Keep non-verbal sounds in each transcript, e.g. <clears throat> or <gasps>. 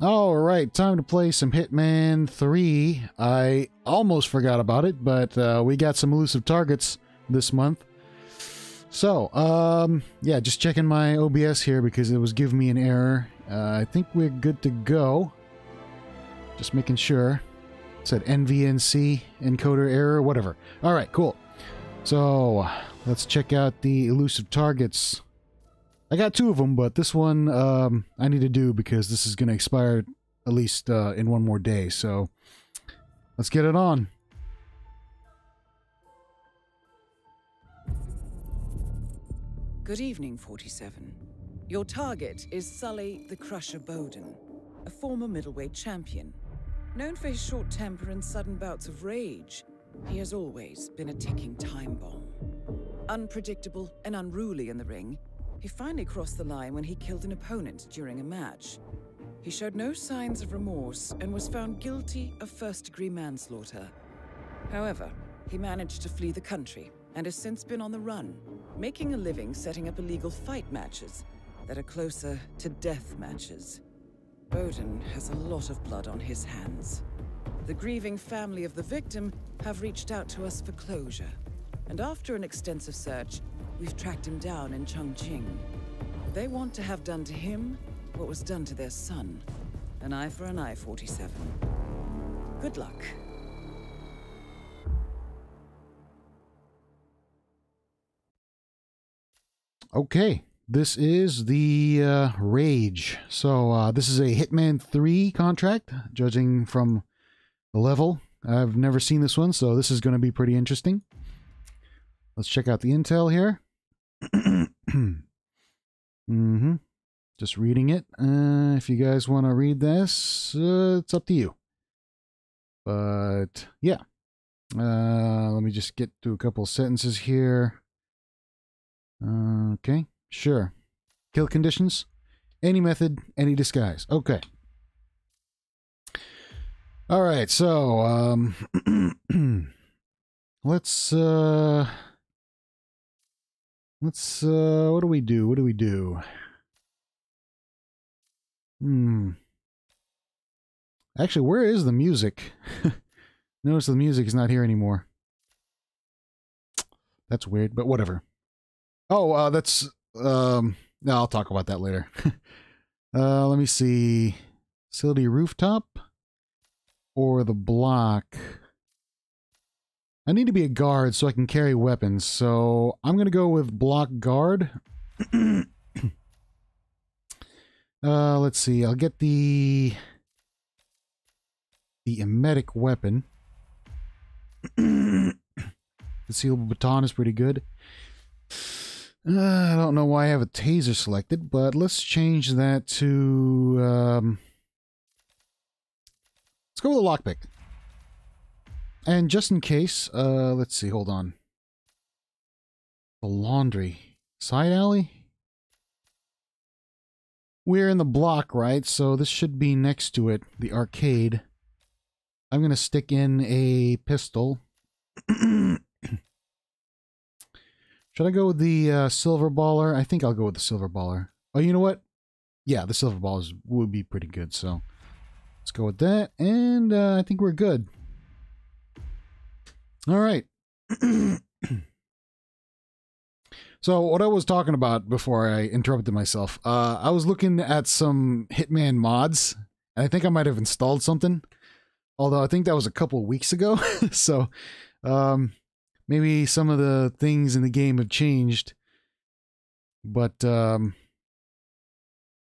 All right, time to play some Hitman 3. I almost forgot about it, but uh, we got some elusive targets this month. So, um, yeah, just checking my OBS here because it was giving me an error. Uh, I think we're good to go. Just making sure. It said NVENC encoder error, whatever. All right, cool. So, let's check out the elusive targets. I got two of them, but this one um, I need to do because this is going to expire at least uh, in one more day. So let's get it on. Good evening, 47. Your target is Sully the Crusher Bowden, a former middleweight champion. Known for his short temper and sudden bouts of rage, he has always been a ticking time bomb. Unpredictable and unruly in the ring, he finally crossed the line when he killed an opponent during a match. He showed no signs of remorse and was found guilty of first-degree manslaughter. However, he managed to flee the country and has since been on the run, making a living setting up illegal fight matches that are closer to death matches. Bowden has a lot of blood on his hands. The grieving family of the victim have reached out to us for closure, and after an extensive search, we've tracked him down in Chongqing. They want to have done to him what was done to their son. An eye for an eye, 47. Good luck. Okay, this is the uh, Rage. So uh, this is a Hitman 3 contract, judging from the level. I've never seen this one, so this is going to be pretty interesting. Let's check out the intel here. <clears throat> mm-hmm. Just reading it. Uh, if you guys want to read this, uh, it's up to you. But yeah. Uh, let me just get to a couple sentences here. Okay, sure. Kill conditions? Any method, any disguise. Okay. All right, so um <clears throat> let's uh let's uh what do we do? What do we do? Hmm. Actually, where is the music? <laughs> Notice the music is not here anymore. That's weird, but whatever. Oh, uh, that's um. No, I'll talk about that later. <laughs> uh, let me see. Facility rooftop or the block. I need to be a guard so I can carry weapons. So I'm gonna go with block guard. <clears throat> uh, let's see. I'll get the the emetic weapon. <clears throat> The Concealable baton is pretty good. Uh, I don't know why I have a taser selected, but let's change that to... Um, let's go with a lockpick. And just in case, uh, let's see, hold on. The laundry. Side alley? We're in the block, right? So this should be next to it, the arcade. I'm going to stick in a pistol. <clears throat> Should I go with the uh, silver baller? I think I'll go with the silver baller. Oh, you know what? Yeah, the silver ballers would be pretty good. So let's go with that. And uh, I think we're good. All right. <clears throat> so what I was talking about before I interrupted myself, uh, I was looking at some Hitman mods. And I think I might have installed something. Although I think that was a couple weeks ago. <laughs> so um, maybe some of the things in the game have changed. But um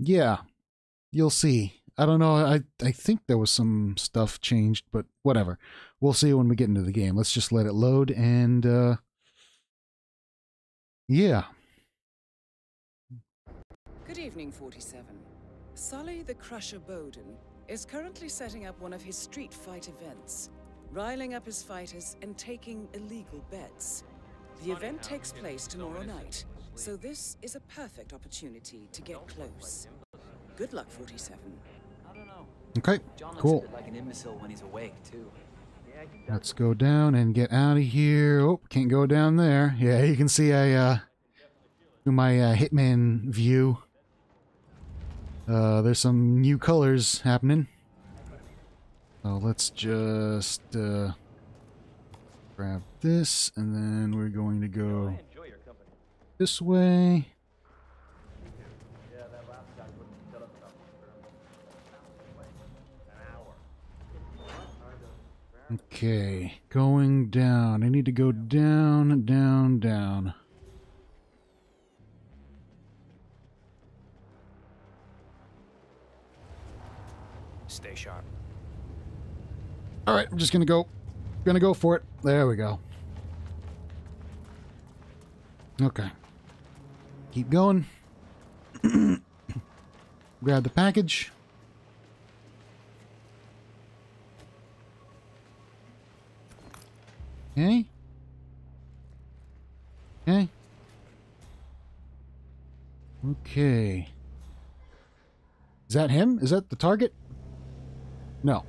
yeah, you'll see. I don't know. I I think there was some stuff changed, but whatever. We'll see when we get into the game. Let's just let it load and uh yeah. Good evening, 47. Sully the Crusher Bowden is currently setting up one of his street fight events riling up his fighters and taking illegal bets. The event takes place tomorrow night, so this is a perfect opportunity to get close. Good luck, 47. Okay, cool. Let's go down and get out of here. Oh, can't go down there. Yeah, you can see I uh do my uh, hitman view. Uh, there's some new colors happening. So let's just uh, grab this, and then we're going to go this way. Okay, going down. I need to go down, down, down. Stay sharp. All right, I'm just gonna go, gonna go for it. There we go. Okay. Keep going. <clears throat> Grab the package. Okay. Okay. Okay. Is that him? Is that the target? No.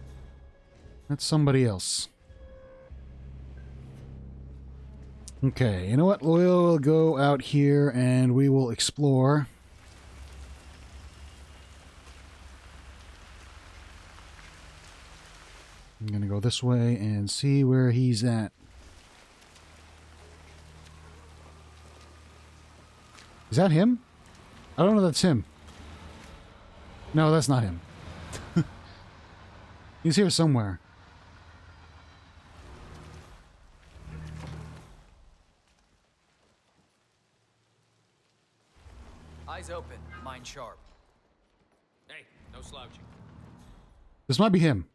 That's somebody else. Okay, you know what? We'll go out here and we will explore. I'm gonna go this way and see where he's at. Is that him? I don't know if that's him. No, that's not him. <laughs> He's here somewhere. Eyes open, mind sharp. Hey, no slouching. This might be him.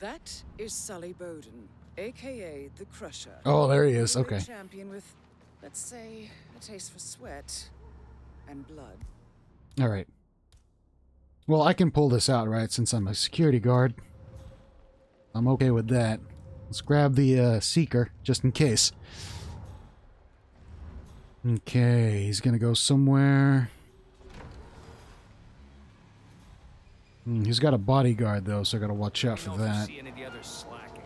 That is Sully Bowden, aka the Crusher. Oh, there he is. Okay. Champion with, let's say, a taste for sweat and blood. All right. Well, I can pull this out, right, since I'm a security guard. I'm okay with that. Let's grab the uh, Seeker, just in case. Okay, he's gonna go somewhere. Hmm, he's got a bodyguard, though, so I gotta watch out Let me for know if you that. see any of the others slacking.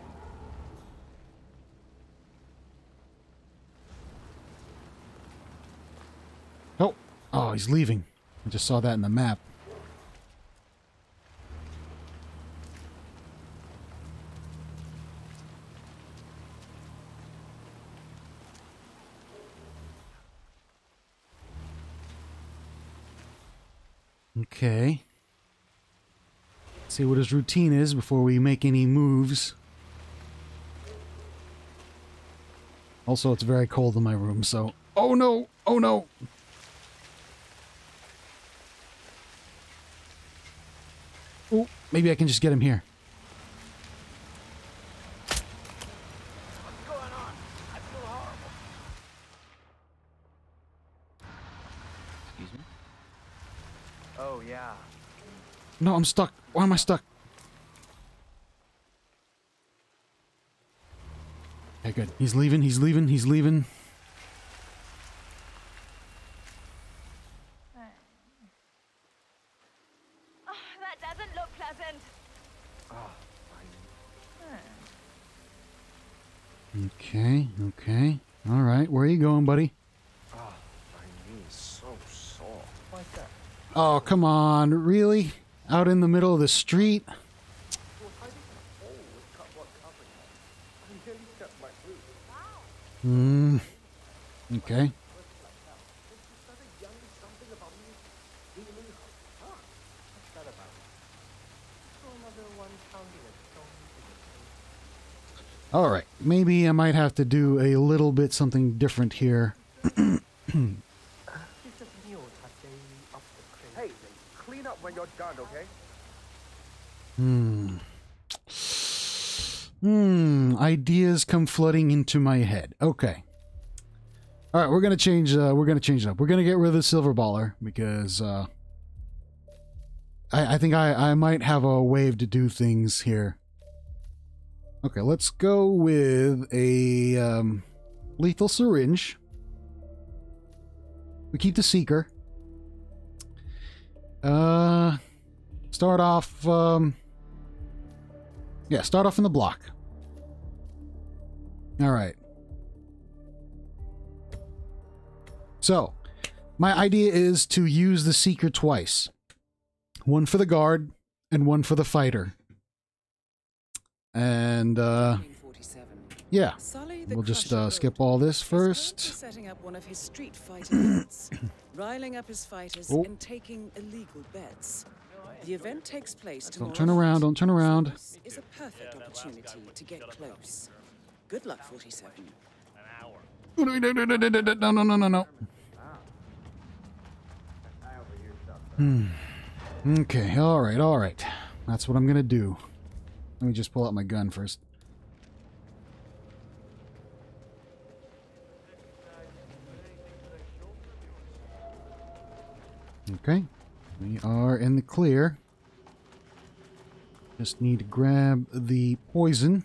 Oh, he's leaving. I just saw that in the map. Okay. Let's See what his routine is before we make any moves. Also, it's very cold in my room, so... Oh no! Oh no! Oh, maybe I can just get him here. Excuse me? Oh, yeah. No, I'm stuck. Why am I stuck? Okay, good. He's leaving, he's leaving, he's leaving. Oh, that doesn't look pleasant. Okay, okay. Alright, where are you going, buddy? Ah, my knee is so sore. Like that. Oh, come on. Really? Out in the middle of the street? Hmm. Okay. All right. Maybe I might have to do a little bit something different here. Hey, clean up when you're done, okay? Hmm. Hmm. Ideas come flooding into my head. Okay. All right, we're gonna change. Uh, we're gonna change it up. We're gonna get rid of the silver baller because uh, I, I think I, I might have a wave to do things here. Okay, let's go with a um, lethal syringe. We keep the seeker. Uh, start off. Um, yeah, start off in the block. All right. So, My idea is to use the Seeker twice. One for the guard and one for the fighter. And, uh, yeah. We'll just uh, skip all this first. setting up one of his street fighter riling up his fighters Oh. and taking illegal bets. The event takes place tomorrow. Don't turn around, don't turn around. is a perfect opportunity to get close. Good luck, 47. No, no, no, no, no, no, no, no. Hmm. Okay, all right, all right. That's what I'm gonna do. Let me just pull out my gun first. Okay, we are in the clear. Just need to grab the poison.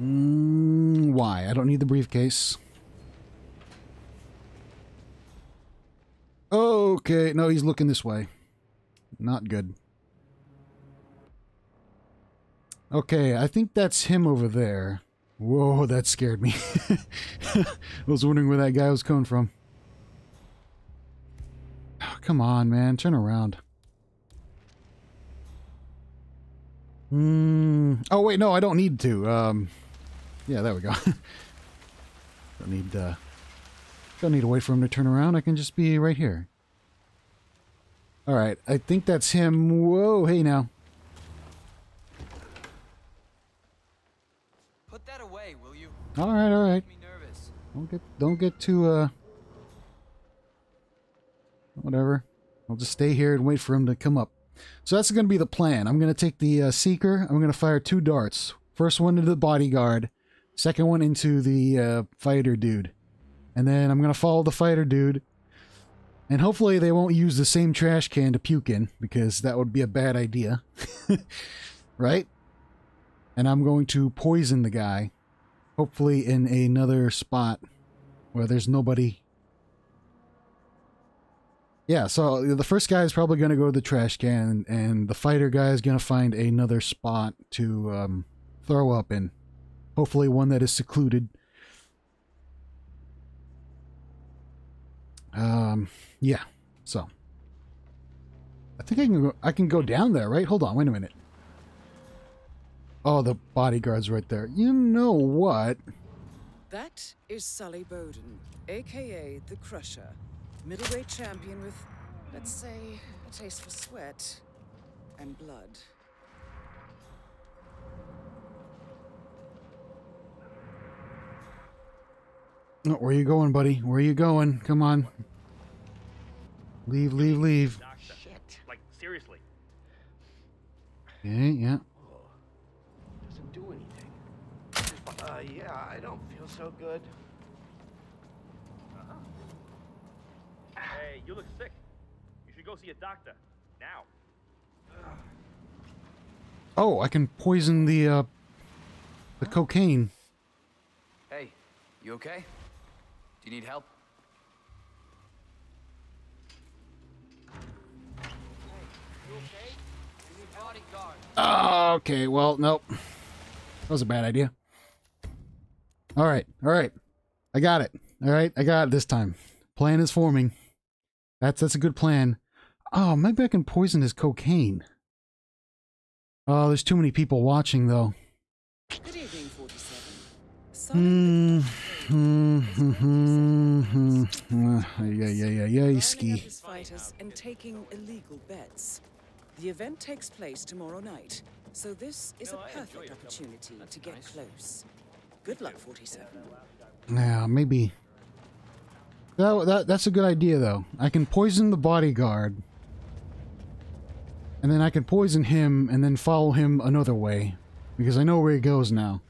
Mm, why? I don't need the briefcase. Okay, no, he's looking this way. Not good. Okay, I think that's him over there. Whoa, that scared me. <laughs> I was wondering where that guy was coming from. Oh, come on, man. Turn around. Hmm. Oh, wait, no, I don't need to. Um, yeah, there we go. <laughs> don't need, uh, don't need to wait for him to turn around. I can just be right here. All right, I think that's him. Whoa, hey now. Put that away, will you? All right, all right. Don't get, don't get too, uh, whatever. I'll just stay here and wait for him to come up. So that's going to be the plan. I'm going to take the uh, Seeker. I'm going to fire two darts. First one into the bodyguard. Second one into the uh, fighter dude. And then I'm going to follow the fighter dude. And hopefully they won't use the same trash can to puke in, because that would be a bad idea. <laughs> right? And I'm going to poison the guy. Hopefully in another spot where there's nobody yeah, so the first guy is probably going to go to the trash can, and the fighter guy is going to find another spot to um, throw up in. Hopefully, one that is secluded. Um, yeah. So, I think I can go. I can go down there, right? Hold on, wait a minute. Oh, the bodyguard's right there. You know what? That is Sully Bowden, aka the Crusher, middleweight champion with, let's say, a taste for sweat and blood. Oh, where you going, buddy? Where you going? Come on. Leave, leave, leave. Shit. Like, seriously. Okay, yeah. Doesn't do anything. Uh, yeah, I don't feel so good. Uh -huh. Hey, you look sick. You should go see a doctor. Now. Oh, I can poison the uh the cocaine. Hey, you okay? Do you need help? Bodyguard. Oh, okay. Well, nope. That was a bad idea. All right. All right. I got it. All right. I got it this time. Plan is forming. That's that's a good plan. Oh, maybe I can poison his cocaine. Oh, there's too many people watching though. Good evening, 47. Sully Hmm. Hmm. Hmm. Hmm, hmm. Yeah, yeah, yeah, yeah. riling Ski. fighters and taking illegal bets. The event takes place tomorrow night, so this is a perfect opportunity to get close. Good luck, 47. Yeah, maybe. That, that that's a good idea though. I can poison the bodyguard. And then I can poison him and then follow him another way. Because I know where he goes now.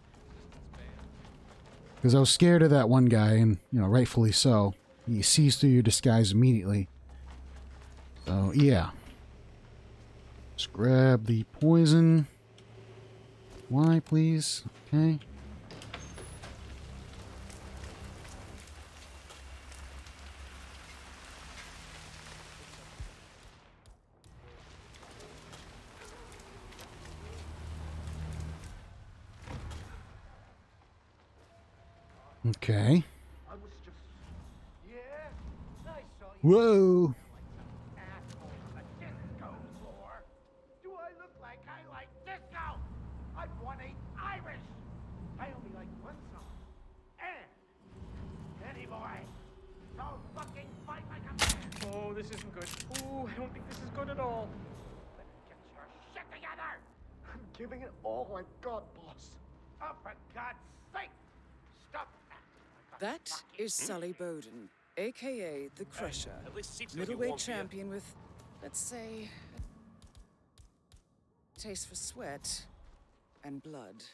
Because I was scared of that one guy, and, you know, rightfully so. He sees through your disguise immediately. So, yeah. Just grab the poison. Why, please? Okay. Okay. I was just Whoa. asshole on the disco floor. Do I look like I like disco? I'm one eight Irish. I only like one song. And Kenny boy, don't fucking fight like a man. Oh, this isn't good. Ooh, I don't think this is good at all. Better get your shit together. I'm giving it all I've got, boss. Oh, for God's sake, stop acting like a That fucking- is Sully Bowden, aka the Crusher. At least seems like Middleweight won't be champion with, let's say, a taste for sweat and blood.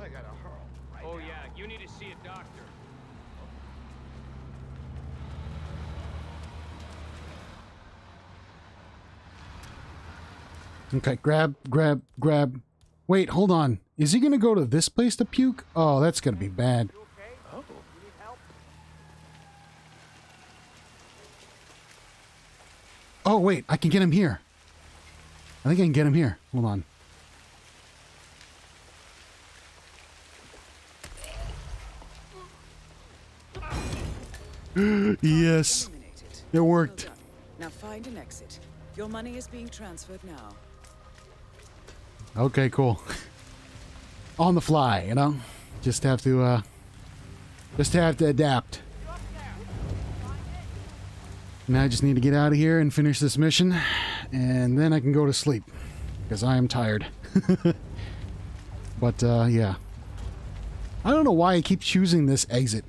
I gotta hurl. Right Oh now. yeah, you need to see a doctor. Okay, grab, grab, grab. Wait, hold on. Is he gonna go to this place to puke? Oh, that's gonna be bad. Oh. Wait, I can get him here. I think I can get him here. Hold on. <gasps> yes, it worked. Now find an exit. Your money is being transferred now. Okay, cool. On the fly, you know? Just have to, uh, just have to adapt. Now I just need to get out of here and finish this mission, and then I can go to sleep, because I am tired. <laughs> but, uh, yeah. I don't know why I keep choosing this exit.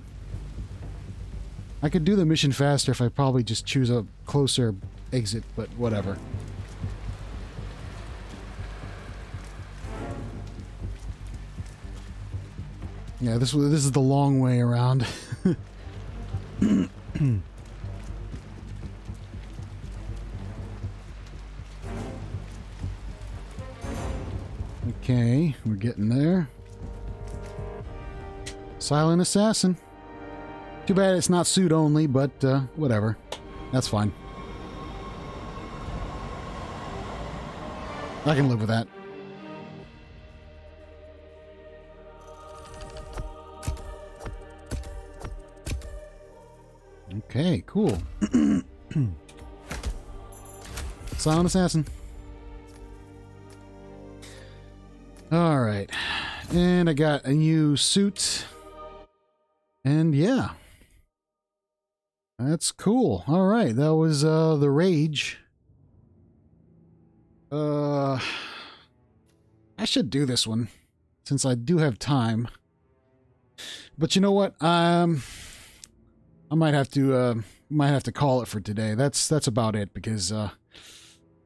I could do the mission faster if I probably just choose a closer exit, but whatever. Yeah, this this is the long way around. <coughs> okay, we're getting there. Silent Assassin. Too bad it's not suit only, but uh, whatever. That's fine. I can live with that. Okay, cool. Silent Assassin. All right. And I got a new suit. And yeah. That's cool. All right. That was uh the rage. Uh I should do this one since I do have time. But you know what? Um I might have to uh might have to call it for today. That's that's about it because uh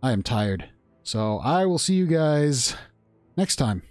I am tired. So I will see you guys next time.